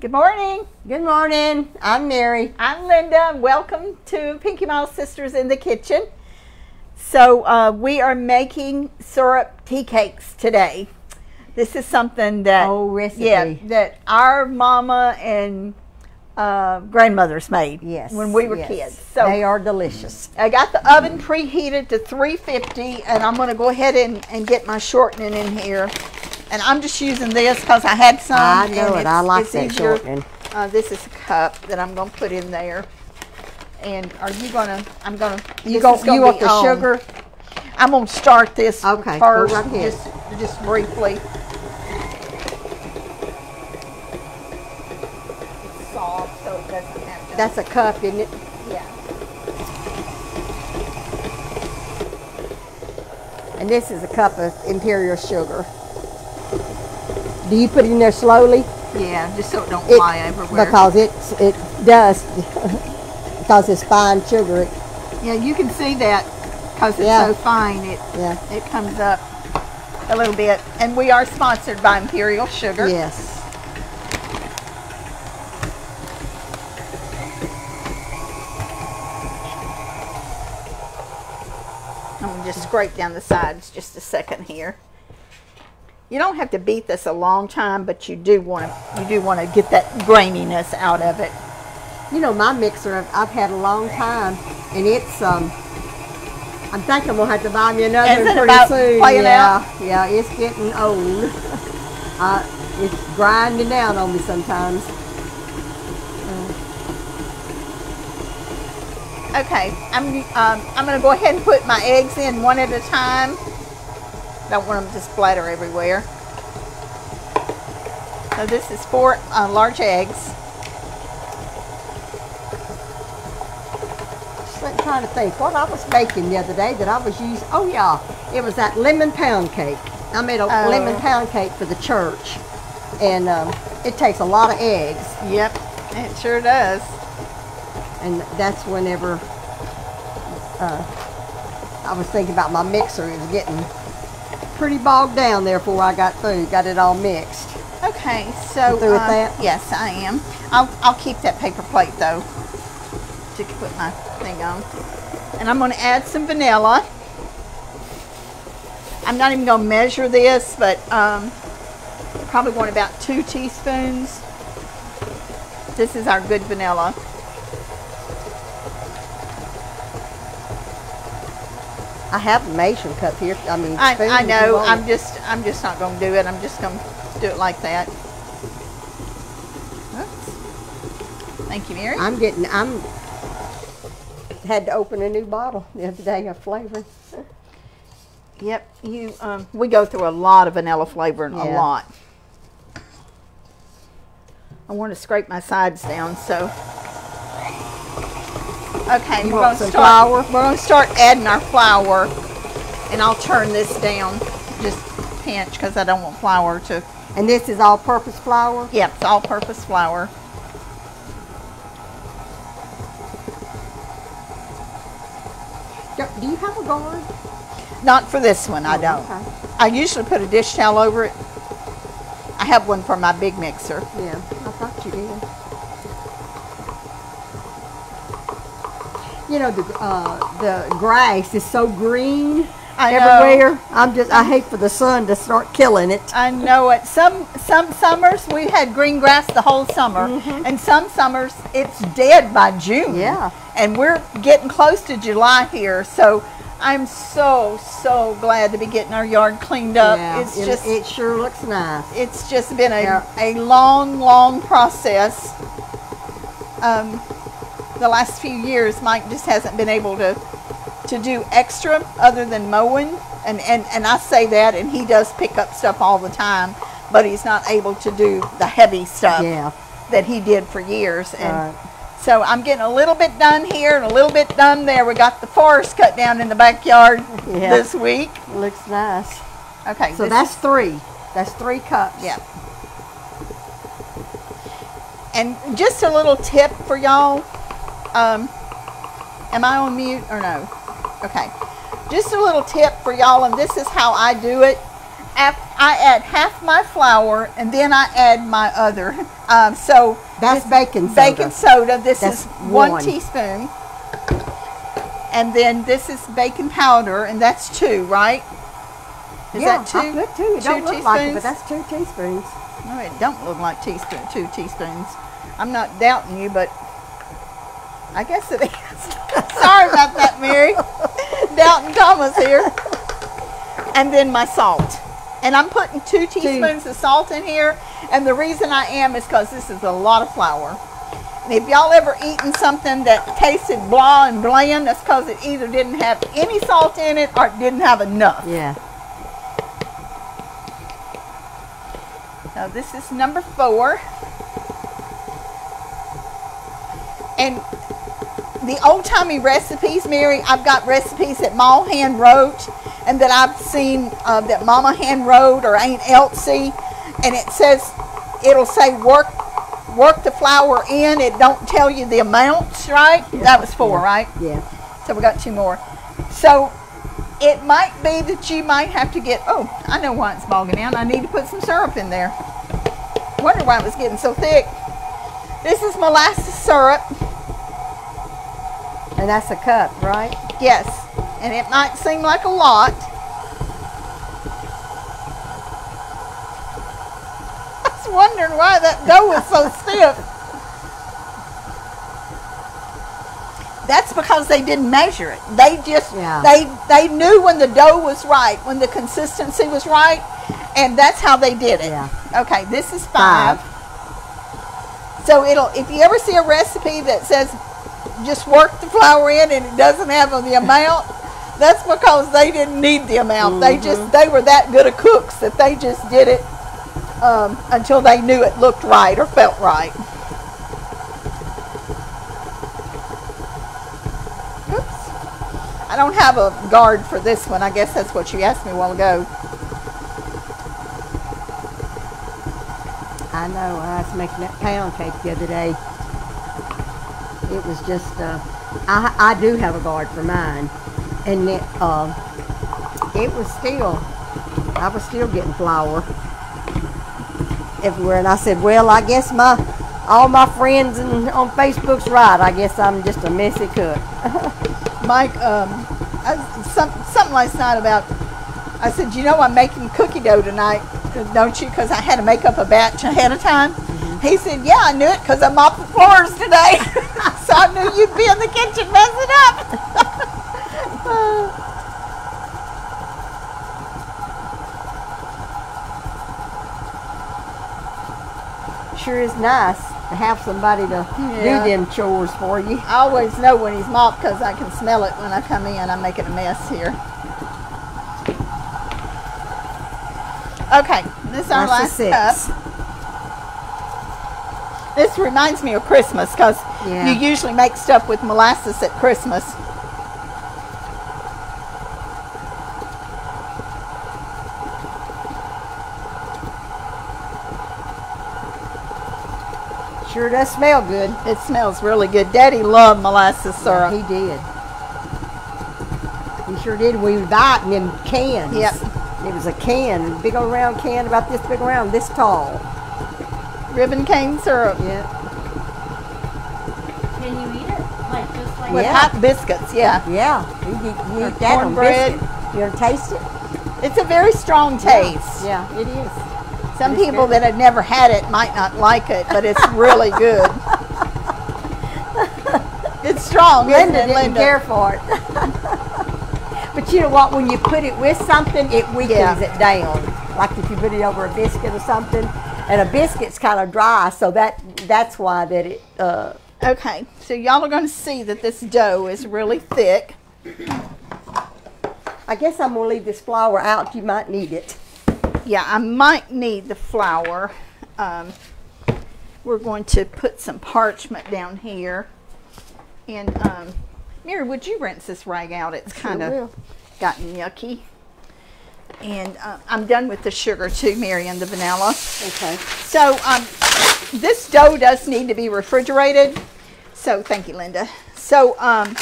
Good morning. Good morning. I'm Mary. I'm Linda. Welcome to PinkyMa's Sisters in the Kitchen. So uh, we are making syrup tea cakes today. This is something that Oh, recipe. yeah that our mama and uh, grandmothers made Yes. when we were yes. kids. So they are delicious. I got the oven preheated to 350 and I'm going to go ahead and, and get my shortening in here. And I'm just using this because I had some. I know it. I like that easier. shortening. Uh, this is a cup that I'm going to put in there. And are you going to, I'm going to, You go. You want the sugar? I'm going to start this Okay, first, right just, just briefly. It's soft, so it doesn't have to. That's a cup, isn't it? yeah. And this is a cup of imperial sugar. Do you put it in there slowly? Yeah, just so it don't It- fly everywhere. Because it's it does. because it's fine sugar. It, Yeah, you can see that because it's Yeah. so fine. It yeah. it comes up a little bit, and we are sponsored by Imperial Sugar. Yes. I'm gonna just scrape down the sides just a second here. You don't have to beat this a long time, but you do want to you do want to get that graininess out of it. You know my mixer. I've, I've had a long time, and it's um. I'm thinking we'll have to buy me another Is one it pretty soon. yeah, yeah, it's getting old. uh, it's grinding down on me sometimes. Okay, I'm um, I'm gonna go ahead and put my eggs in one at a time. Don't want them to splatter everywhere. So this is four uh, large eggs. Just trying to think what I was baking the other day that I was using. Oh yeah, it was that lemon pound cake. I made a Oh. lemon pound cake for the church, and um, it takes a lot of eggs, Yep, it sure does. and that's whenever uh, I was thinking about my mixer. It was getting pretty bogged down there before I got through. Got it all mixed. Okay, so You through with uh, that? yes, I am. I'll I'll keep that paper plate though to put my thing on, and I'm going to add some vanilla. I'm not even going to measure this, but um, probably want about two teaspoons. This is our good vanilla. I have a measuring cup here. I mean, I, I know. I'm just I'm just not going to do it. I'm just going to do it like that. Oops. Thank you, Mary. I'm getting. I'm had to open a new bottle the other day of flavoring. Yep, you. Um, we go through a lot of vanilla flavoring, a lot. I want to scrape my sides down, so. Okay, You we're going to start. flour? We're going to start adding our flour, and I'll turn this down just a pinch because I don't want flour to. And this is all-purpose flour. Yep, it's all-purpose flour. Do you have a guard? Not for this one, I Oh, don't. okay. I usually put a dish towel over it. I have one for my big mixer. Yeah, I thought you did. You know the uh, the grass is so green I know. everywhere. I'm just I hate for the sun to start killing it. I know it. Some some summers we had green grass the whole summer, and some summers it's dead by June. Yeah. and we're getting close to July here, so I'm so so glad to be getting our yard cleaned up. yeah, it's it, just it sure looks nice. it's just been a, Yeah. a long long process. Um, the last few years, Mike just hasn't been able to to do extra other than mowing. And, and, and I say that, and he does pick up stuff all the time, but he's not able to do the heavy stuff Yeah. that he did for years. And Right. so I'm getting a little bit done here and a little bit done there. We got the forest cut down in the backyard Yeah. this week. Looks nice. Okay, So that's is- three. That's three cups. yeah. And just a little tip for y'all. Um, am I on mute or no? Okay. Just a little tip for y'all, and this is how I do it. I add half my flour and then I add my other. Um, so That's baking soda. Baking soda. This That's is one, one. teaspoon. And then this is baking powder, and that's two, right? Is yeah, that two? I put two. It don't two look like it, but that's two teaspoons. No, it don't look like teaspoon, two teaspoons. I'm not doubting you, but I guess it is. Sorry about that, Mary. doubting Thomas here. And then my salt. And I'm putting two teaspoons of salt in here. And the reason I am is because this is a lot of flour. And if y'all ever eaten something that tasted blah and bland, that's because it either didn't have any salt in it or it didn't have enough. Yeah. Now this is number four. And the old timey recipes, Mary, I've got recipes that Ma hand wrote and that I've seen uh, that Mama hand wrote or Aunt Elsie. And it says, it'll say work work the flour in. It don't tell you the amounts, right? That was four, Yeah. right? Yeah. So we got two more. So it might be that you might have to get, oh, I know why it's bogging down. I need to put some syrup in there. Wonder why it was getting so thick. This is molasses syrup. And that's a cup, right? Yes. And it might seem like a lot. I was wondering why that dough was so stiff. That's because they didn't measure it. They just Yeah. they they knew when the dough was right, when the consistency was right, and that's how they did it. Yeah. Okay, this is five. So it'll if you ever see a recipe that says just work the flour in and it doesn't have the amount, that's because they didn't need the amount. They just they were that good of cooks that they just did it um, until they knew it looked right or felt right. Oops. I don't have a guard for this one. I guess that's what you asked me a while ago. I know. I was making that pound cake the other day. It was just. Uh, I I do have a guard for mine, and it uh, it was still. I was still getting flour everywhere, and I said, "Well, I guess my all my friends and on Facebook's right. I guess I'm just a messy cook." Mike, um, I, some, something last night about, I said, you know, I'm making cookie dough tonight, don't you? Because I had to make up a batch ahead of time. He said, yeah, I knew it because I mopped the floors today. so I knew you'd be in the kitchen messing up. Sure is nice to have somebody to Yeah. do them chores for you. I always know when he's mopped because I can smell it when I come in. I'm making a mess here. Okay, this is our That's last six. cup. This reminds me of Christmas because Yeah. you usually make stuff with molasses at Christmas. Sure does smell good. It smells really good. Daddy loved molasses syrup. He did. He sure did. We would buy it in them cans. Yep. It was a can, a big old round can, about this big around, this tall. Ribbon cane syrup Yeah. Can you eat it? Like just like with Yeah. hot biscuits. Yeah, Yeah. You, you, you eat that on cornbread. biscuit. You want to taste it? it's a very strong taste. Yeah, it is. Some It's people good. that have never had it might not like it, but it's really good. it's strong, isn't Linda it, didn't Linda? care for it. but you know what? When you put it with something, it weakens Yeah. it down. Like if you put it over a biscuit or something, and a biscuit's kind of dry, so that that's why that it. Uh, Okay, so y'all are going to see that this dough is really thick. I guess I'm gonna leave this flour out. You might need it. Yeah, I might need the flour. Um, we're going to put some parchment down here. And um, Mary, would you rinse this rag out? It's kind of gotten yucky. And uh, I'm done with the sugar too, Mary, and the vanilla. Okay. So um, this dough does need to be refrigerated. So thank you, Linda. So um,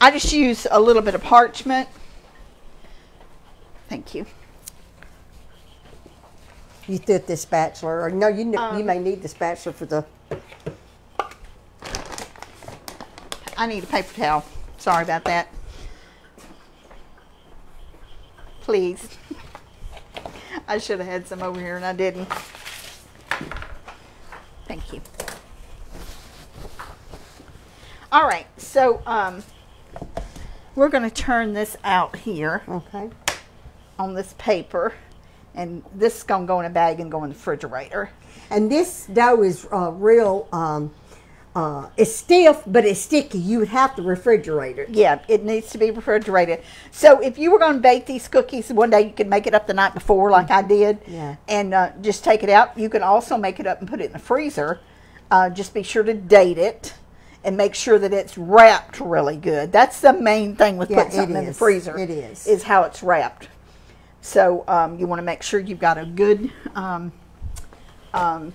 I just use a little bit of parchment. Thank you. you threw this spatula, or no, you Um, you may need the spatula for the. I need a paper towel. Sorry about that. Please. I should have had some over here and I didn't. Thank you. All right, so um, we're going to turn this out here Okay. on this paper, and this is going to go in a bag and go in the refrigerator. And this dough is uh, real. Um, uh, it's stiff, but it's sticky. You would have to refrigerate it. Yeah, it needs to be refrigerated. So if you were going to bake these cookies one day, you could make it up the night before, like I did, Yeah. and uh, just take it out. You can also make it up and put it in the freezer. Uh, just be sure to date it and make sure that it's wrapped really good. That's the main thing with Yeah, putting something it in the freezer. It is. is how it's wrapped. So um, you want to make sure you've got a good um, um,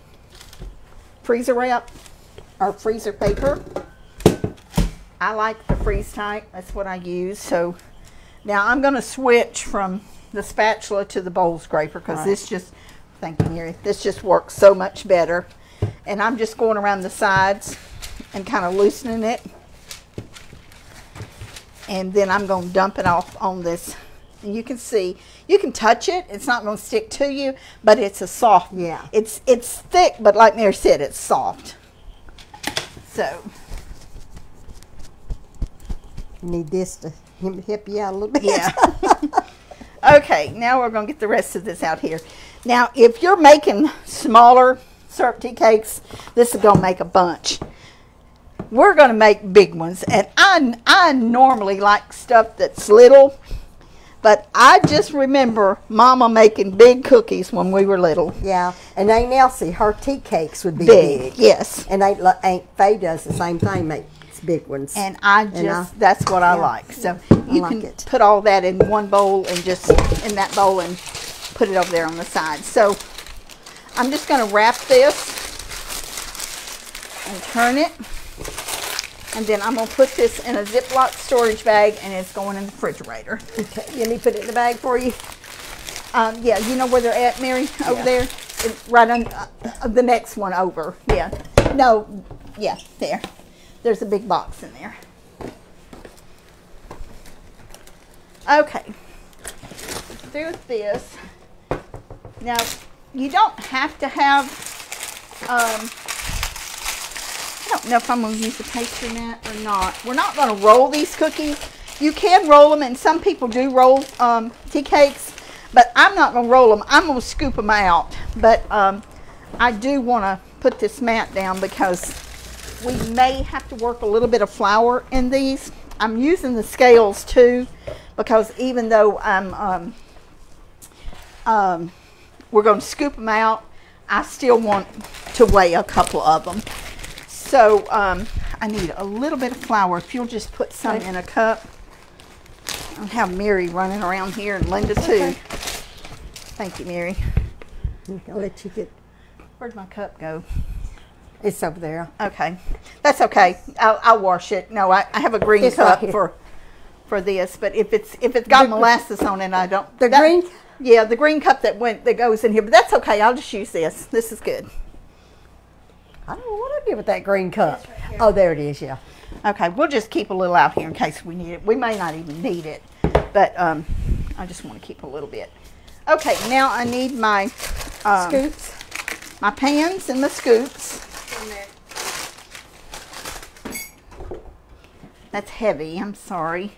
freezer wrap or freezer paper. I like the freeze tight. That's what I use. So now I'm going to switch from the spatula to the bowl scraper because Right. this just, thank you, Mary. This just works so much better. And I'm just going around the sides and kind of loosening it. And then I'm going to dump it off on this. And you can see, you can touch it. It's not going to stick to you, but it's a soft. Yeah. It's it's thick, but like Mary said, it's soft. So You need this to help you out a little bit. Yeah. okay, now we're going to get the rest of this out here. Now, if you're making smaller syrup tea cakes, this is going to make a bunch. We're going to make big ones, and I, I normally like stuff that's little, but I just remember Mama making big cookies when we were little. yeah. And Aunt Elsie, her tea cakes would be Big, big. yes. And Aunt, Aunt Faye does the same thing, makes big ones. And I just, And I- that's what I yeah, like. So you like can it. put all that in one bowl and just in that bowl and put it over there on the side. So I'm just going to wrap this and turn it. And then I'm going to put this in a Ziploc storage bag and it's going in the refrigerator. okay. You need to put it in the bag for you? Um, yeah, you know where they're at, Mary? Over Yeah. there? Right on uh, the next one over. Yeah. No, yeah, there. There's a big box in there. Okay. Through this. Now, you don't have to have, um, don't know if I'm going to use a pastry mat or not. We're not going to roll these cookies. You can roll them, and some people do roll um, tea cakes, but I'm not going to roll them. I'm going to scoop them out. But um, I do want to put this mat down because we may have to work a little bit of flour in these. I'm using the scales too because even though I'm um, um, we're going to scoop them out, I still want to weigh a couple of them. So um, I need a little bit of flour. If you'll just put some in a cup. I'll have Mary running around here and Linda too. Okay. Thank you, Mary. I'll let you get. Where'd my cup go? It's over there. Okay, that's okay. I'll, I'll wash it. No, I, I have a green It's cup for for this, but if it's if it's got The- molasses on it, I don't. The that- green? Yeah, the green cup that went that goes in here, but that's okay. I'll just use this. This is good. I don't know what I did with that green cup. Oh, there it is. Yeah. Okay, we'll just keep a little out here in case we need it. We may not even need it, but um, I just want to keep a little bit. Okay, now I need my um, Scoops. my pans and my scoops. That's heavy. I'm sorry.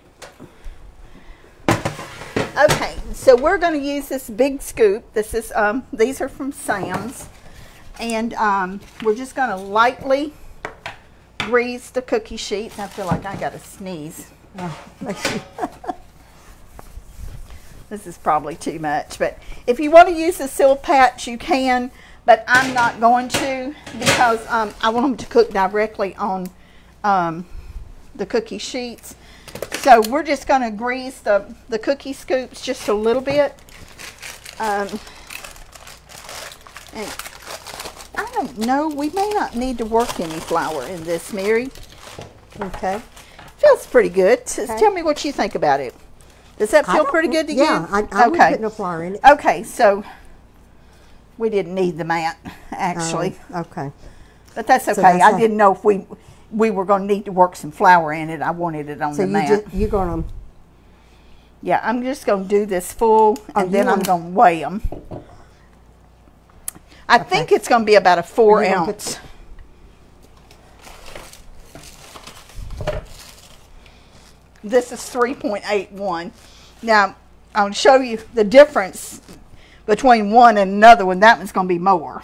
Okay, so we're going to use this big scoop. This is um, these are from Sam's, and um, we're just going to lightly grease the cookie sheets. I feel like I got to sneeze. This is probably too much, but if you want to use the Silpat, you can. But I'm not going to because um, I want them to cook directly on um, the cookie sheets. So we're just going to grease the, the cookie scoops just a little bit. Um, and I don't know, we may not need to work any flour in this, Mary. Okay. Feels pretty good. Okay. Tell me what you think about it. Does that feel pretty good to yeah, you? I, I wouldn't put no flour in it. Okay, so We didn't need the mat, actually. Oh, okay. But that's okay. that's I how- didn't know if we we were going to need to work some flour in it. I wanted it on So the you mat. just you're gonna yeah, I'm just going to do this full, Oh, and then I'm going to weigh them. I Okay. think it's going to be about a four ounce. This is 3.81. Now, I'll show you the difference between one and another one. That one's going to be more.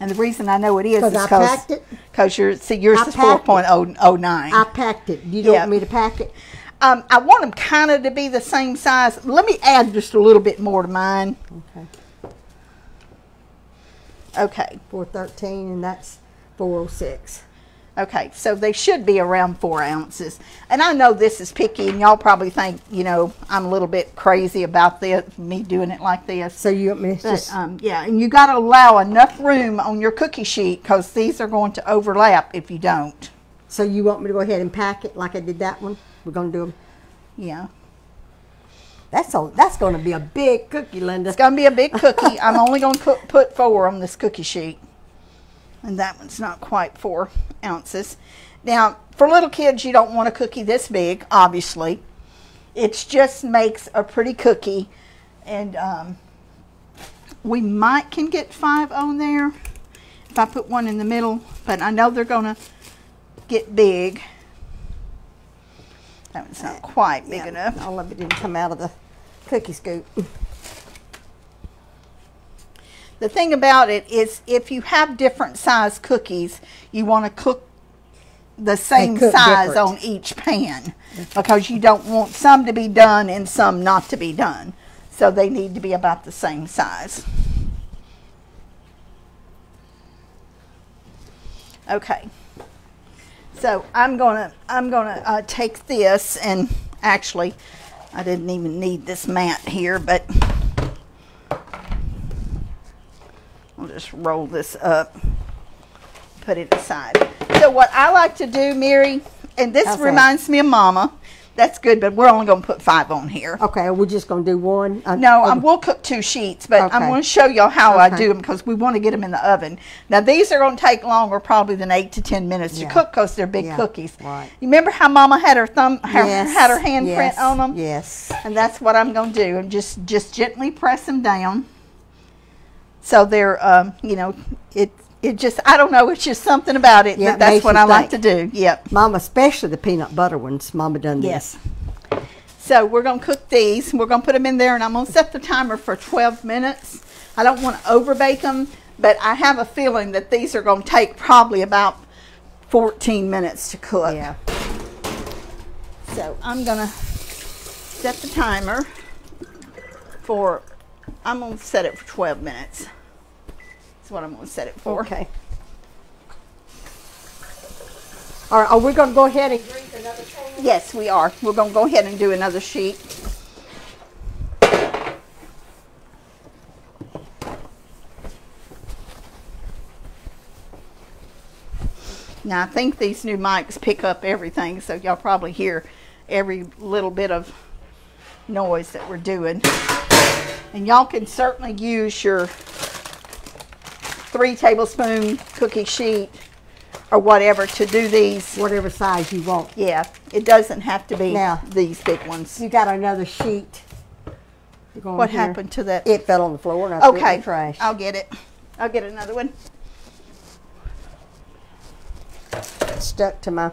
And the reason I know it is 'Cause is I because packed it? because yours see yours I is packed 4.009. I packed it. You don't Yeah. want me to pack it? Um, I want them kind of to be the same size. Let me add just a little bit more to mine. Okay. Okay, Four thirteen and that's four oh six. okay, so they should be around four ounces. And I know this is picky, and y'all probably think, you know, I'm a little bit crazy about this, me doing it like this. So you want to But, um, yeah, and you got to allow enough room on your cookie sheet because these are going to overlap if you don't. so you want me to go ahead and pack it like I did that one? We're gonna do them? Yeah. That's a that's gonna be a big cookie, Linda. It's gonna be a big cookie. I'm only gonna put four on this cookie sheet, and that one's not quite four ounces. Now, for little kids, you don't want a cookie this big, obviously. It just makes a pretty cookie, and um, we might can get five on there if I put one in the middle, but I know they're gonna get big. That one's not quite big Yeah, enough. All of it didn't come out of the cookie scoop. The thing about it is if you have different size cookies, you want to cook the same size different. on each pan because you don't want some to be done and some not to be done. So they need to be about the same size. Okay. So I'm gonna I'm gonna uh, take this and actually I didn't even need this mat here, but I'll just roll this up, put it aside. So what I like to do, Mary, and this reminds me of Mama. That's good, but we're only going to put five on here. Okay, we're just gonna do one. Uh, No, I will cook two sheets, but I'm going to show y'all how I do them because we want to get them in the oven. Now these are going to take longer, probably than eight to ten minutes Yeah. to cook because they're big Yeah, cookies. right. You remember how Mama had her thumb, her, yes, had her handprint yes, on them? Yes. And that's what I'm going to do. And just just gently press them down. So they're, um, you know, it it just I don't know. It's just something about it. Yeah, that that's what you I like to do. Yep. Mama, especially the peanut butter ones. Mama done Yes. this. So we're going to cook these. We're going to put them in there, and I'm going to set the timer for 12 minutes. I don't want to over bake them, but I have a feeling that these are going to take probably about 14 minutes to cook. Yeah. So I'm going to set the timer for, I'm going to set it for 12 minutes. What I'm going to set it for. Okay. All right, are we gonna go ahead and drink another? Yes, we are. We're going to go ahead and do another sheet. Now, I think these new mics pick up everything, so y'all probably hear every little bit of noise that we're doing. And y'all can certainly use your three tablespoon cookie sheet or whatever to do these. Whatever size you want. Yeah, it doesn't have to be Now- these big ones. You got another sheet. You What here. happened to that? It fell on the floor and I threw it in Okay, the trash. I'll get it. I'll get another one. Stuck to my.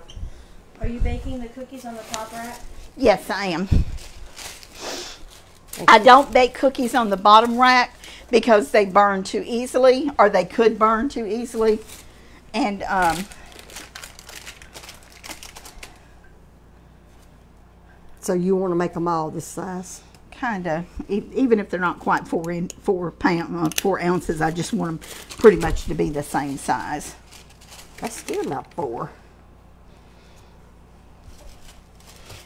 Are you baking the cookies on the top rack? Yes, I am. I don't bake cookies on the bottom rack because they burn too easily, or they could burn too easily. And um, So you want to make them all this size? kind of, even if they're not quite four in, four pound, uh, four ounces, I just want them pretty much to be the same size. That's still not four.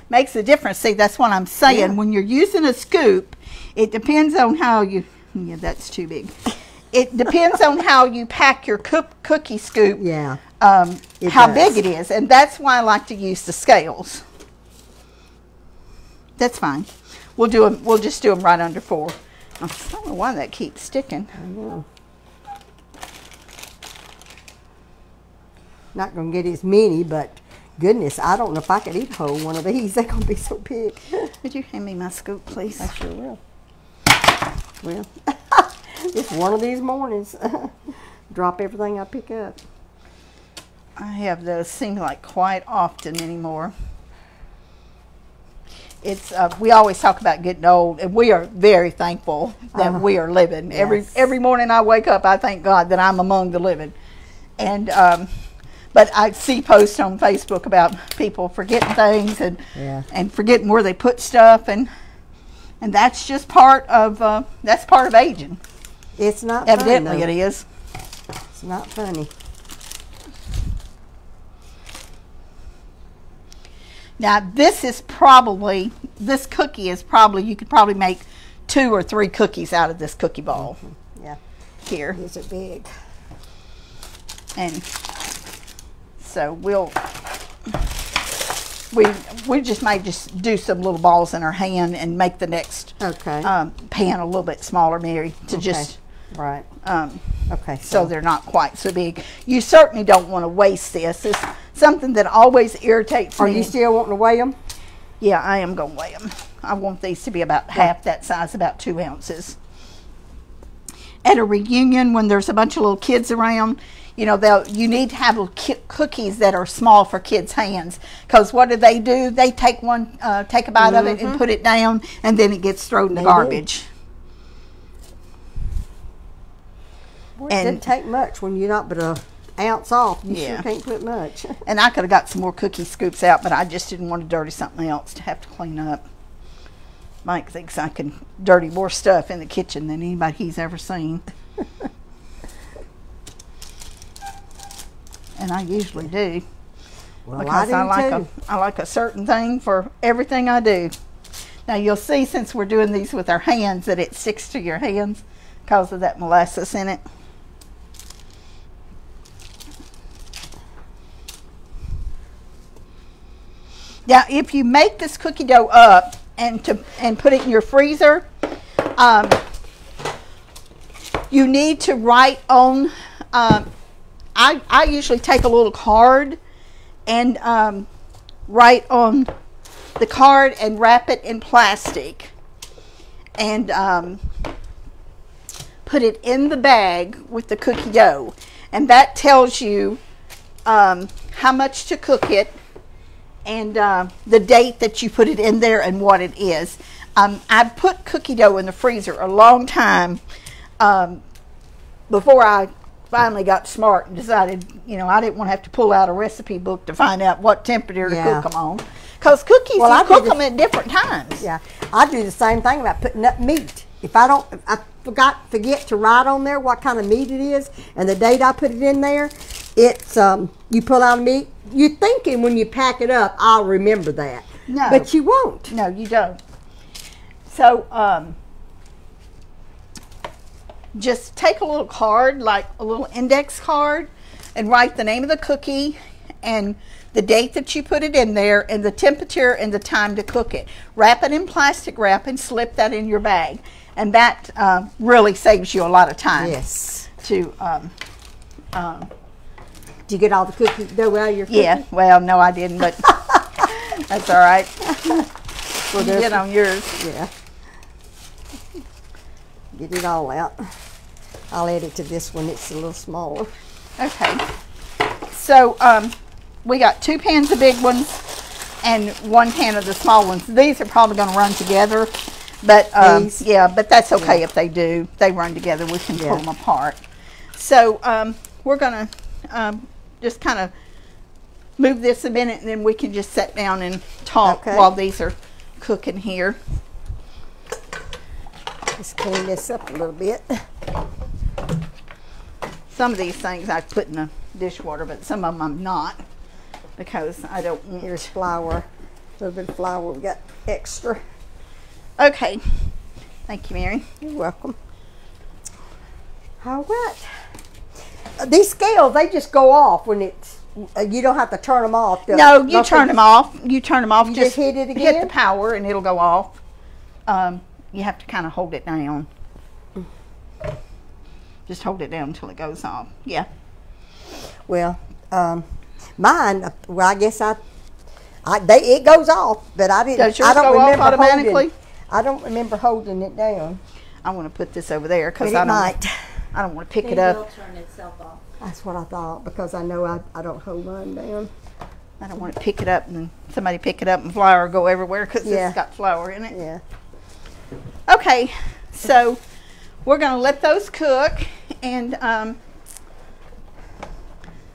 makes a difference. See, that's what I'm saying. Yeah. When you're using a scoop, it depends on how you. Yeah, that's too big. It depends on how you pack your cook, cookie scoop. Yeah. Um, how does. big it is, and that's why I like to use the scales. That's fine. We'll do them. We'll just do them right under four. I don't know why that keeps sticking. I know. Not gonna get as many, but goodness, I don't know if I could eat a whole one of these. They're gonna be so big. Would you hand me my scoop, please? I sure will. Well, it's one of these mornings. Drop everything I pick up. I have those seem like quite often anymore. It's uh, we always talk about getting old, and we are very thankful that Uh-huh. we are living. Every every morning I wake up, I thank God that I'm among the living. And um, but I see posts on Facebook about people forgetting things and Yeah. and forgetting where they put stuff, and and that's just part of uh, that's part of aging. It's not Evidently, funny, it is. It's not funny. Now this is probably this cookie is probably you could probably make two or three cookies out of this cookie ball Yeah, here, these are big. and so we'll we we just may just do some little balls in our hand and make the next Okay. um, pan a little bit smaller, Mary, to Okay. just right. um, Okay. so they're not quite so big. You certainly don't want to waste this. It's something that always irritates Are me. you still wanting to weigh them? Yeah, I am going to weigh them. I want these to be about half that size, about two ounces. At a reunion, when there's a bunch of little kids around, you know, they'll you need to have ki- cookies that are small for kids' hands. Because what do they do? They take one, uh, take a bite of it, and put it down, and then it gets thrown in the Mm-hmm. Garbage. Boy, it And- doesn't take much when you're not but a ounce off. You Yeah. sure can't put much. And I could have got some more cookie scoops out, but I just didn't want to dirty something else to have to clean up. Mike thinks I can dirty more stuff in the kitchen than anybody he's ever seen. And I usually do well, because I, do like too. a I like a certain thing for everything I do. Now you'll see since we're doing these with our hands that it sticks to your hands because of that molasses in it. Now, if you make this cookie dough up and to and put it in your freezer, um, you need to write on. Um, I I usually take a little card and um, write on the card and wrap it in plastic and um, put it in the bag with the cookie dough, and that tells you um, how much to cook it and uh, the date that you put it in there and what it is. Um, I put cookie dough in the freezer a long time um, before I finally got smart and decided, you know, I didn't want to have to pull out a recipe book to find out what temperature to cook them on. Because cookies, Well, you I cook the- them at different times. Yeah, I do the same thing about putting up meat. If I don't, if I forgot forget to write on there what kind of meat it is and the date I put it in there. It's um, you pull out meat. You're thinking when you pack it up, I'll remember that. No. but you won't. No, you don't. So, um, just take a little card, like a little index card, and write the name of the cookie and the date that you put it in there and the temperature and the time to cook it. Wrap it in plastic wrap and slip that in your bag. And that uh, really saves you a lot of time Yes. to um, um, Do you get all the cookie dough out of your cookie? yeah, well, no, I didn't, but that's all right. Well, you get on yours. Yeah. Get it all out. I'll add it to this one. It's a little smaller. Okay. So um, we got two pans of big ones and one pan of the small ones. These are probably going to run together, but um, yeah, but that's okay if they do. They run together. We can pull them apart. So um, we're going to um, just kind of move this a minute, and then we can just sit down and talk Okay. while these are cooking here. Just clean this up a little bit. Some of these things I put in the dishwater, but some of them I'm not because I don't want Here's flour. A little bit of flour we got extra. Okay. Thank you, Mary. You're welcome. All right. Uh, These scales, they just go off when it's, uh, you don't have to turn them off. No, you don't turn them off. You turn them off. You just hit it again? Hit the power and it'll go off. Um, you have to kind of hold it down. Just hold it down until it goes off. Yeah. Well, um, mine. uh, Well, I guess I, I they it goes off, but I didn't. Does yours I don't go off automatically? Holding, I don't remember holding it down. I want to put this over there because I don't. might. I don't want to pick It it up. will turn itself off. That's what I thought because I know I, I don't hold mine down. I don't want to pick it up and somebody pick it up and flour go everywhere because Yeah. it's got flour in it. Yeah. Okay, so we're going to let those cook, and um,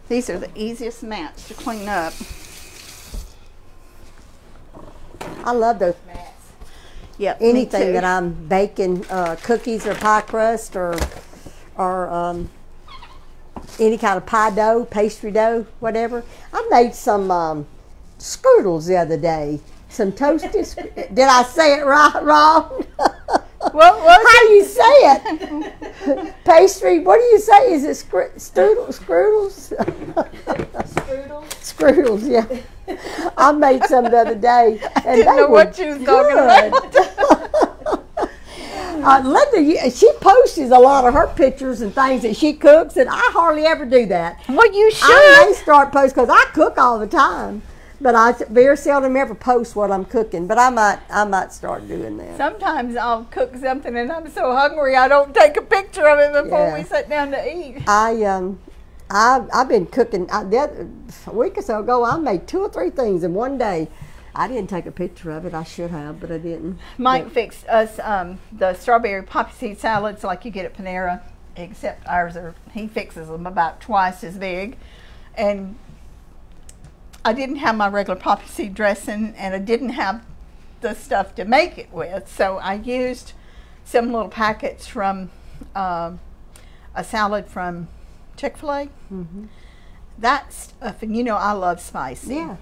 these are the easiest mats to clean up. I love those Yep, me anything that I'm baking, uh, cookies or pie crust or or um, any kind of pie dough, pastry dough, whatever. I made some um, the other day. Some toasted. Did I say it right, wrong? What was How do you say it? Pastry. What do you say? Is it scr- strudels? Strudel. Strudels. Yeah. I made some the other day, and Didn't they know were what you was talking about. Uh, Linda, you- she posts a lot of her pictures and things that she cooks, and I hardly ever do that. Well, you should. I may start posting because I cook all the time, but I very seldom ever post what I'm cooking. But I might, I might start doing that. Sometimes I'll cook something and I'm so hungry I don't take a picture of it before Yeah. we sit down to eat. I um, I I've been cooking. I, other, a week or so ago, I made two or three things in one day. I didn't take a picture of it. I should have, but I didn't. Mike But- fixed us um, the strawberry poppy seed salads like you get at Panera, except ours are he fixes them about twice as big, and I didn't have my regular poppy seed dressing, and I didn't have the stuff to make it with, so I used some little packets from um, a salad from Chick Fil A. Mhm. That stuff, and you know I love spicy. Yeah,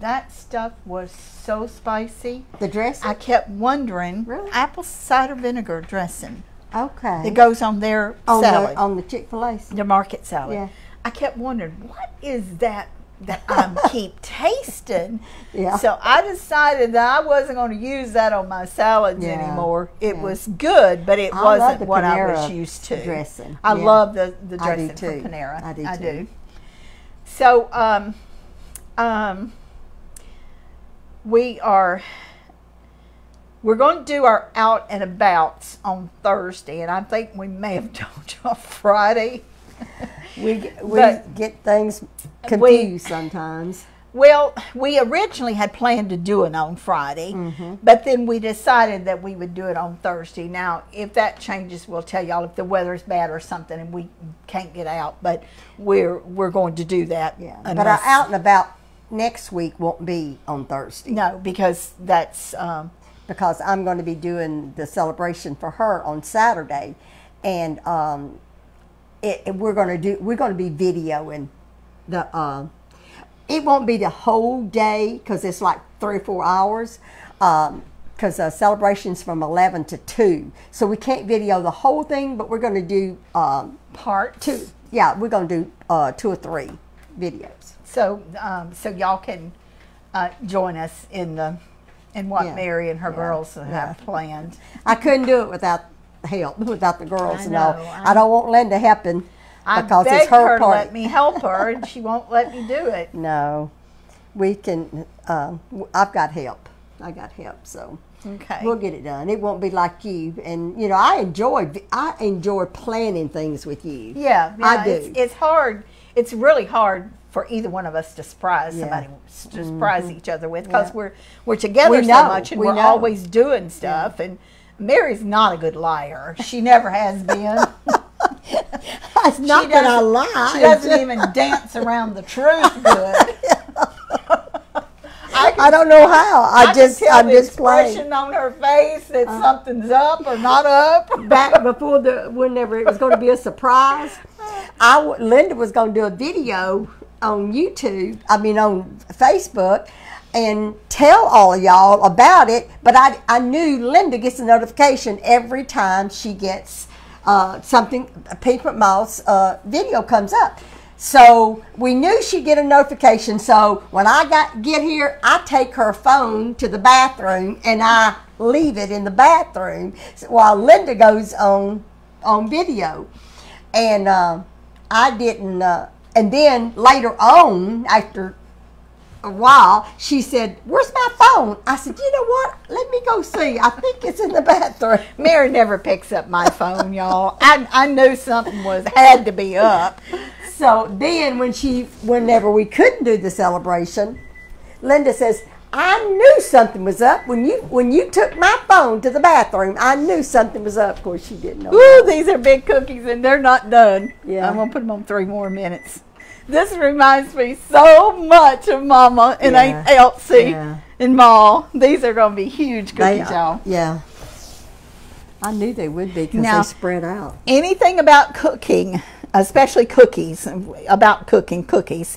That stuff was so spicy. the dressing? I kept wondering, Really? apple cider vinegar dressing okay. that goes on their on salad, the on the Chick Fil A. The market salad. Yeah. I kept wondering, what is that that I keep tasting? Yeah. So I decided that I wasn't going to use that on my salads Yeah, anymore. It yeah. was good, but it I wasn't the what I was used to. dressing, I yeah. love the, the I do dressing too. Panera. I do I do. So, um, um, we are we're going to do our out and abouts on Thursday, and I think we may have told you on Friday. We get- we But- get things confused sometimes. Well, we originally had planned to do it on Friday, Mm-hmm. but then we decided that we would do it on Thursday. Now, if that changes, we'll tell y'all if the weather's bad or something and we can't get out. But we're we're going to do that. Yeah, but our out and about next week won't be on Thursday No, because that's um, because I'm going to be doing the celebration for her on Saturday, and um, it, we're going to do we're going to be videoing the. Uh, it won't be the whole day because it's like three or four hours. Because uh, celebrations from 11 to 2. So we can't video the whole thing, but we're going to do um, part two. Yeah, we're going to do uh, two or three videos. So um, so y'all can uh, join us in the in what Yeah. Mary and her Yeah. girls have planned. I couldn't do it without help, without the girls I and all. know, I, don't want Linda helping I because it's her, her to part. let me help her, and she won't let me do it. No, we can. Um, I've got help. I got help, so Okay. we'll get it done. It won't be like you, and you know I enjoy. I enjoy planning things with you. Yeah, I do. It's, it's hard. It's really hard for either one of us to surprise Yeah. somebody, to surprise each other with, because Yeah. we're we're together we so much and we we're know. always doing stuff. And Mary's not a good liar. She never has been. It's not that I lie. she doesn't even dance around the truth good. I, can, I don't know how. I, I just I'm the just playing. Uh. expression on her face that something's up or not up. back before the whenever it was going to be a surprise. I Linda was going to do a video on YouTube. I mean on Facebook. And tell all y'all about it, but I, I knew Linda gets a notification every time she gets uh, something, a PinkyMa's uh, video comes up. So we knew she'd get a notification. So when I got get here, I take her phone to the bathroom and I leave it in the bathroom while Linda goes on on video. and uh, I didn't. Uh, and then later on, after a while, she said, "Where's my phone?" I said, "You know what? Let me go see. I think it's in the bathroom." Mary never picks up my phone, y'all. I, I knew something was had to be up. So then, when she, whenever we couldn't do the celebration, Linda says, "I knew something was up when you when you took my phone to the bathroom. I knew something was up." Of course, she didn't know. Ooh, these are big cookies and they're not done. Yeah. I'm gonna put them on three more minutes. This reminds me so much of Mama and Yeah. Aunt Elsie Yeah. and Ma. These are gonna be huge cookies, y'all. Yeah. I knew they would be because they spread out. anything about cooking, especially cookies, about cooking cookies,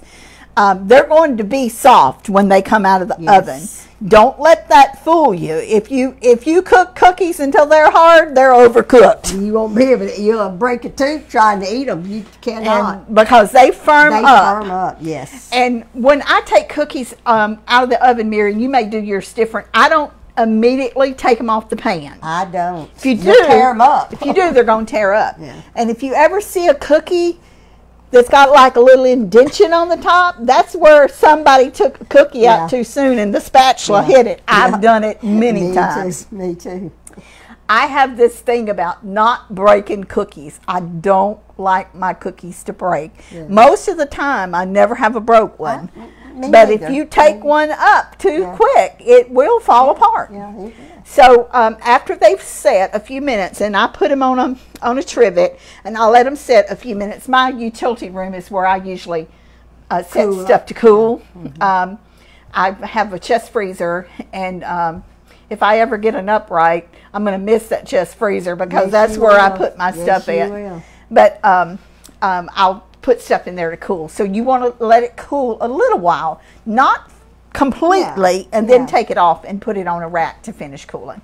um, they're going to be soft when they come out of the Yes. oven. Don't let that fool you. If you if you cook cookies until they're hard, they're overcooked. You won't be able to. You'll break a tooth trying to eat them. You cannot. And because they firm they up. They firm up. Yes. And when I take cookies um, out of the oven, Mary, and you may do yours different. I don't immediately take them off the pan. I don't. If you You'll do, tear them up. If you do, they're going to tear up. Yeah. And if you ever see a cookie that's got like a little indention on the top, that's where somebody took a cookie Yeah. out too soon and the spatula Yeah. hit it. I've Yeah. done it many me times. Too. Me too. I have this thing about not breaking cookies. I don't like my cookies to break. Most of the time, I never have a broke one. Uh-huh. Me but if you take one up too Yeah. quick, it will fall apart. Yeah. So um, after they've set a few minutes, and I put them on a on a trivet, and I'll let them sit a few minutes. My utility room is where I usually uh, set Cool. stuff to cool. Um, I have a chest freezer, and um, if I ever get an upright, I'm going to miss that chest freezer because Yes, that's where I put my Yes, stuff in. will. But um, um, I'll put stuff in there to cool. So you want to let it cool a little while, not completely, and then yeah. take it off and put it on a rack to finish cooling.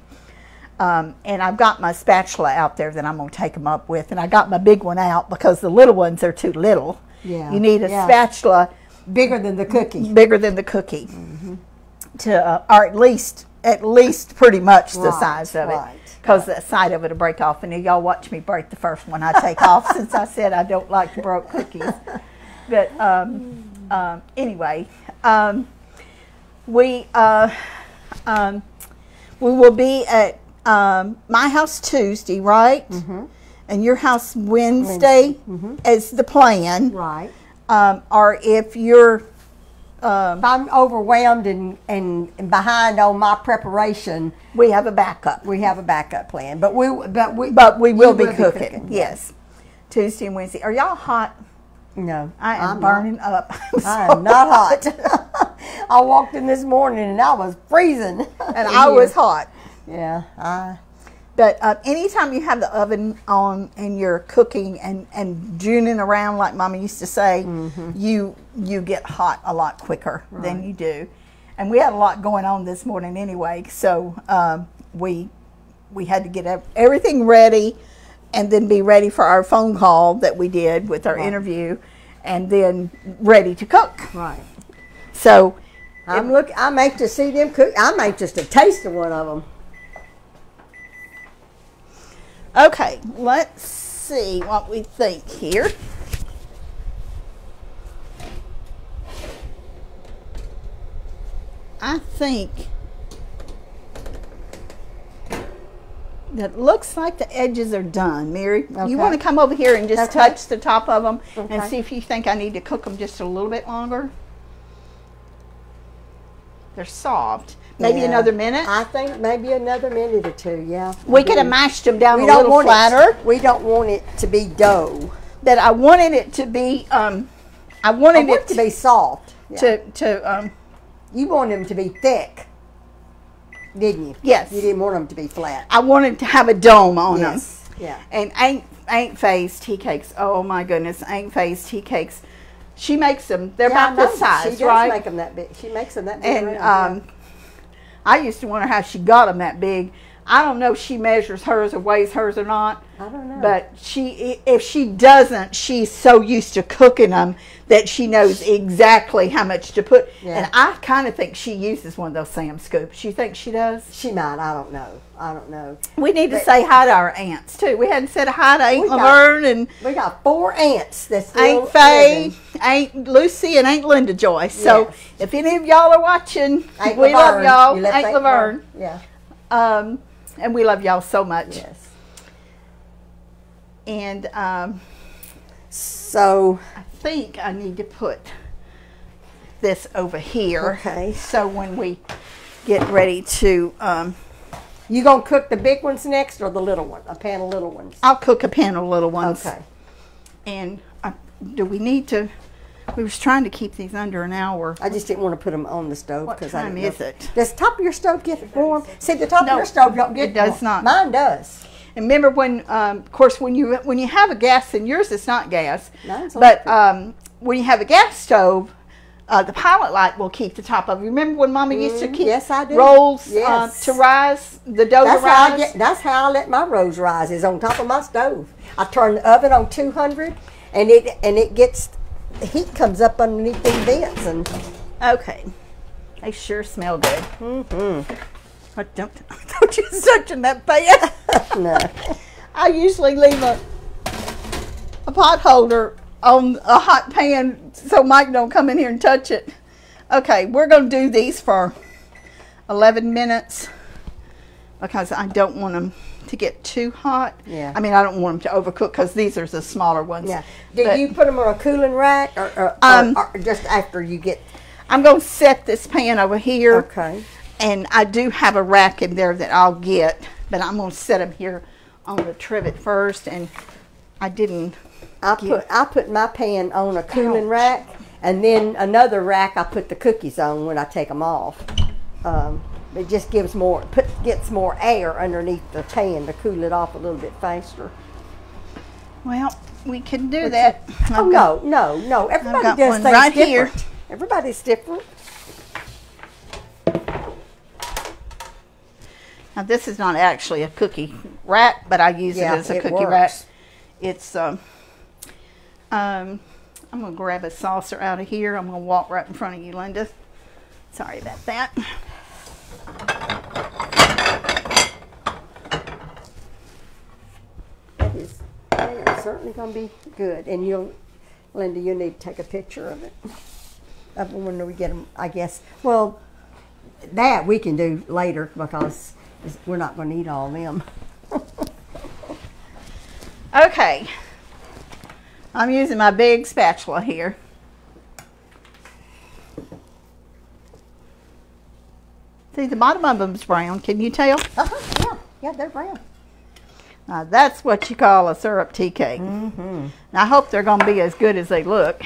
Um, and I've got my spatula out there that I'm going to take them up with, and I got my big one out because the little ones are too little. Yeah, You need a yeah. spatula Bigger than the cookie. bigger than the cookie, to uh, or at least at least pretty much the size of right, it, because the side of it will break off. And y'all watch me break the first one I take off, since I said I don't like to broke cookies. But um, um, anyway, um, we uh, um, we will be at um, my house Tuesday, right? Mm-hmm. And your house Wednesday, is the plan. Right. Um, or if you're um, If I'm overwhelmed and, and, and behind on my preparation, we have a backup. we have a backup plan. But we but we But we will you be cooking. Yes. Tuesday and Wednesday. Are y'all hot? No, I am I'm burning up. I'm Not. I so am not hot. I walked in this morning and I was freezing. And I was hot. Yeah. I, But uh, anytime you have the oven on and you're cooking and, and juning around, like Mama used to say, you you get hot a lot quicker than you do. And we had a lot going on this morning anyway, so um, we we had to get everything ready, and then be ready for our phone call that we did with our Right. interview, and then ready to cook. right. So I'm look. I'm anxious to see them cook. I'm anxious to taste of one of them. Okay, let's see what we think here. I think that looks like the edges are done. Mary, Okay. you want to come over here and just Okay. touch the top of them and see if you think I need to cook them just a little bit longer? They're soft. Maybe Yeah. another minute. I think maybe another minute or two. Yeah. we could have mashed them down We a don't little want flatter. it. We don't want it to be dough. that I wanted it to be um I I wanted want it to be soft. Yeah. to to um You want them to be thick, didn't you? Yes. You didn't want them to be flat. I wanted to have a dome on Yes. them. Yeah. And ain't Aunt Faye's tea cakes. Oh my goodness, Aunt Faye's tea cakes. She makes them. They're Yeah, about this size, She does right? make them that big. She makes them that big. and um, I used to wonder how she got them that big. I don't know if she measures hers or weighs hers or not. I don't know. But she, if she doesn't, she's so used to cooking them that she knows exactly how much to put. Yeah. And I kind of think she uses one of those Sam scoops. You think she does? she might. I don't know. I don't know. We need to say hi to our aunts too. We hadn't said hi to Aunt Laverne and We got four aunts that's Aunt Faye, living. Aunt Lucy, and Aunt Linda Joyce. So Yes. if any of y'all are watching, Aunt we love y'all. Left Aunt Laverne. Yeah. Um, and we love y'all so much. Yes. And um, So I think I need to put this over here. Okay. So when we get ready to, um, you gonna cook the big ones next or the little one? A pan of little ones. I'll cook a pan of little ones. Okay. And uh, do we need to? We was trying to keep these under an hour. I just didn't want to put them on the stove because I didn't is know. it? Does the top of your stove get warm? See, the top No, of your stove don't get it does warm. not. Mine does. And remember when, um, of course, when you when you have a gas, and yours is not gas, Mine's but um, when you have a gas stove, uh, the pilot light will keep the top of. it. Remember when Mama used to Mm, keep yes, I do. rolls Yes. uh, to rise the dough That's to how rise? I get. That's how I let my rolls rise. Is on top of my stove. I turn the oven on 200, and it and it gets heat comes up underneath the vents, and Okay, they sure smell good. Mm-hmm. But don't don't you touching that pan? no. I usually leave a a pot holder on a hot pan so Mike don't come in here and touch it. Okay, we're gonna do these for 11 minutes because I don't want them to get too hot. Yeah. I mean, I don't want them to overcook because these are the smaller ones. Yeah. Do But you put them on a cooling rack, or, or, Um, or, or just after you get? I'm gonna set this pan over here. Okay. And I do have a rack in there that I'll get, but I'm gonna set them here on the trivet first. And I didn't. I put I put my pan on a cooling Ouch. rack, and then another rack I put the cookies on when I take them off. Um, it just gives more put gets more air underneath the pan to cool it off a little bit faster. Well, we can do What's that. Oh got- no, no, no! Everybody does one things right here. different. Everybody's different. Now this is not actually a cookie rack, but I use Yeah, it as a it cookie rack. works. It's um, um, I'm gonna grab a saucer out of here. I'm gonna walk right in front of you, Linda. Sorry about that. That is, that is certainly going to be good. And you'll, Linda, you need to take a picture of it. Of when we get them, I guess. Well, that we can do later because we're not going to eat all them. Okay. I'm using my big spatula here. See, the bottom of them's brown. Can you tell? Uh-huh, yeah, yeah, they're brown. Now, that's what you call a syrup tea cake. Mm-hmm. I hope they're going to be as good as they look.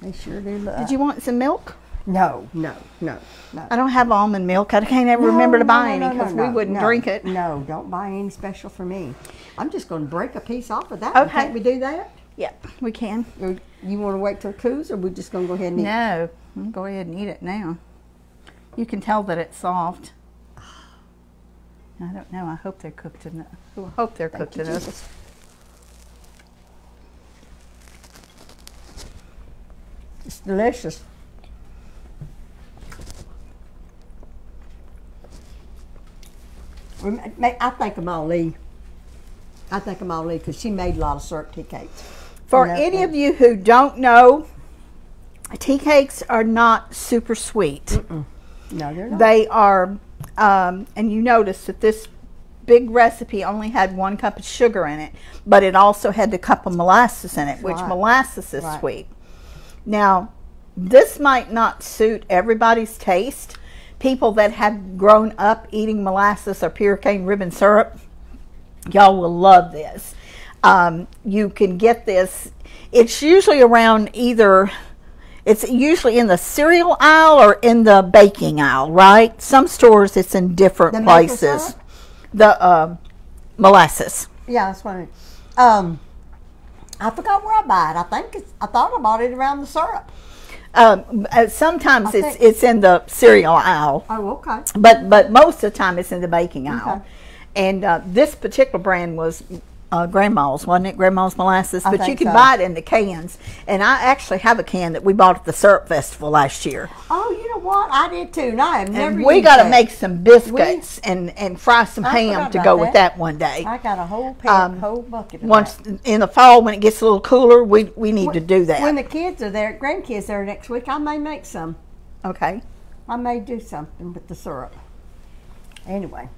They sure do look. Did you want some milk? No, no, no, no. I don't have almond milk. I can't ever remember to No, buy no, any no, because no, we wouldn't no. drink it. No, don't buy any special for me. I'm just going to break a piece off of that. Okay. Can't we do that? Yep, we can. Or you want to wait till it cools, or we just going to go ahead and eat? No, I'm go ahead and eat it now. You can tell that it's soft. I don't know. I hope they're cooked enough. I hope they're Thank cooked you, enough. Jesus. It's delicious. I think of Molly. I think of Molly because she made a lot of syrup tea cakes. For any of you who don't know, tea cakes are not super sweet. No, they're not. They are, um, and you notice that this big recipe only had one cup of sugar in it, but it also had the cup of molasses in it, which Right. molasses is Right. sweet. Now, this might not suit everybody's taste. People that have grown up eating molasses or pure cane ribbon syrup, y'all will love this. Um, you can get this. It's usually around either. It's usually in the cereal aisle or in the baking aisle, right? Some stores it's in different The places. The um molasses. Yeah, that's what. It, um, I forgot where I buy it. I think it's, I thought I bought it around the syrup. Um, uh, sometimes I it's think- it's in the cereal aisle, Oh, okay. but but most of the time it's in the baking aisle. Okay. And uh, this particular brand was uh, Grandma's, wasn't it? Grandma's molasses. I but you can so. buy it in the cans. And I actually have a can that we bought at the syrup festival last year. Oh, you know what? I did too. And I have never. And we got to make some biscuits and, and fry some I ham to go with that. that one day. I got a whole pan, Um, whole bucket of Once that. in the fall, when it gets a little cooler, we, we need to do that. When the kids are there, grandkids are next week, I may make some. okay. I may do something with the syrup. Anyway,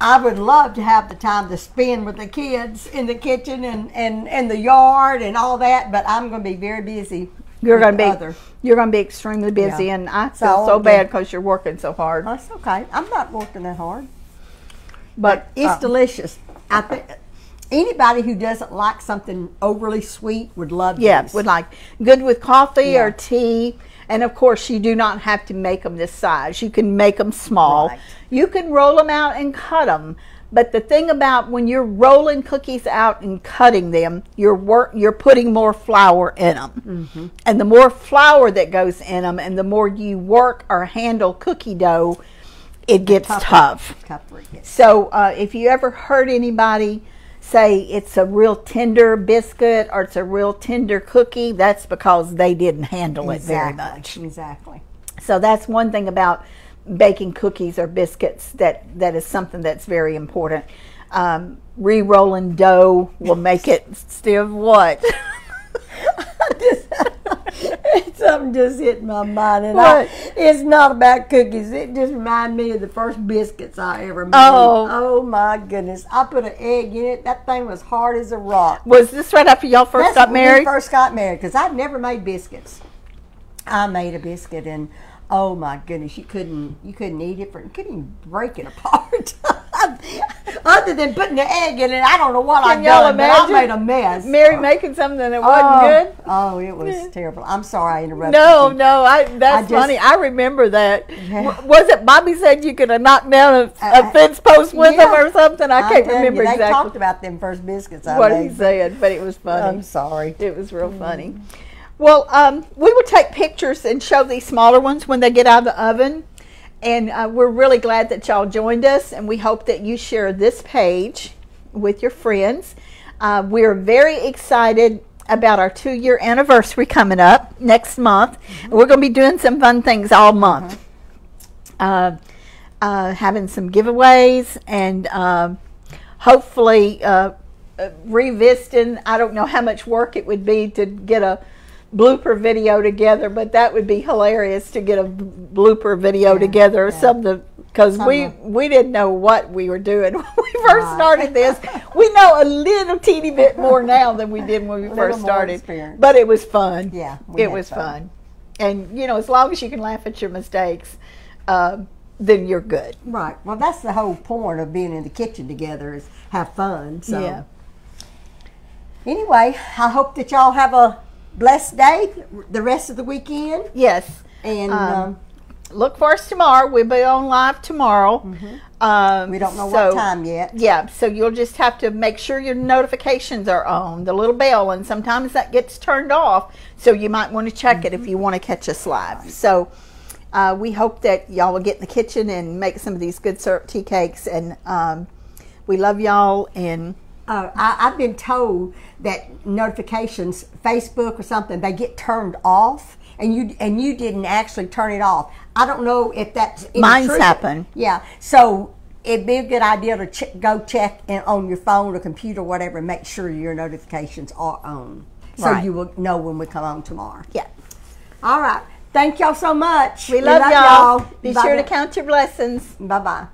I would love to have the time to spend with the kids in the kitchen and, and, and the yard and all that, but I'm going to be very busy. You're going to be other. you're going to be extremely busy, Yeah. and I feel so okay. bad because you're working so hard. That's okay. I'm not working that hard. But It's uh, delicious. I think anybody who doesn't like something overly sweet would love Yeah, these. would like good with coffee Yeah. or tea. And of course, you do not have to make them this size. You can make them small. Right. You can roll them out and cut them. But the thing about when you're rolling cookies out and cutting them, you're work, you're putting more flour in them. Mm-hmm. And the more flour that goes in them, and the more you work or handle cookie dough, it gets Tougher. tough. Tougher gets. So uh, if you ever heard anybody say it's a real tender biscuit or it's a real tender cookie, that's because they didn't handle it very much. Exactly. So that's one thing about baking cookies or biscuits that, that is something that's very important. Um, re-rolling dough will make it still what? Something just hit my mind, and I, it's not about cookies. It just reminded me of the first biscuits I ever made. Oh. oh my goodness! I put an egg in it. That thing was hard as a rock. Was this right after y'all first That's got married? first got married because I'd never made biscuits. I made a biscuit, and oh my goodness, you couldn't you couldn't eat it for you couldn't even break it apart. Other than putting the egg in it, I don't know what Can I've done. But I imagine? made a mess. Mary making something that wasn't oh, good? Oh, it was terrible. I'm sorry I interrupted. No, you. no, I, that's I just- funny. I remember that. Yeah. Was it Bobby said you could have knocked down a, Uh, fence post with yeah. them or something? I can't remember you, They exactly talked about them first biscuits I what he made. said, but it was funny. I'm sorry. it was real funny. Well, um, we will take pictures and show these smaller ones when they get out of the oven. And uh, we're really glad that y'all joined us, and we hope that you share this page with your friends. Uh, we're very excited about our two year anniversary coming up next month. And we're going to be doing some fun things all month. Uh, uh, having some giveaways and um, hopefully uh, uh, revisiting. I don't know how much work it would be to get a blooper video together, but that would be hilarious to get a blooper video Yeah, together or yeah. something. Because we, we didn't know what we were doing when we first Right. started this. We know a little teeny bit more now than we did when we first started. experience. But it was fun. Yeah, it was fun. fun. And, you know, as long as you can laugh at your mistakes, uh, then you're good. Right. Well, that's the whole point of being in the kitchen together is have fun. So Yeah. anyway, I hope that y'all have a blessed day the rest of the weekend. Yes. And Um, um, look for us tomorrow. We'll be on live tomorrow. Um, we don't know so- what time yet. Yeah, so you'll just have to make sure your notifications are on, the little bell, and sometimes that gets turned off. So you might want to check it if you want to catch us live. So uh, we hope that y'all will get in the kitchen and make some of these good syrup tea cakes. And um, we love y'all. And Uh, I, I've been told that notifications, Facebook or something, they get turned off, and you and you didn't actually turn it off. I don't know if that's Mine's truth. happened. Yeah, so it'd be a good idea to ch- go check in, on your phone or computer, or whatever, and make sure your notifications are on, so Right. you will know when we come on tomorrow. yeah, All right, thank y'all so much. we love, y'all. Be sure to count your blessings. Bye bye.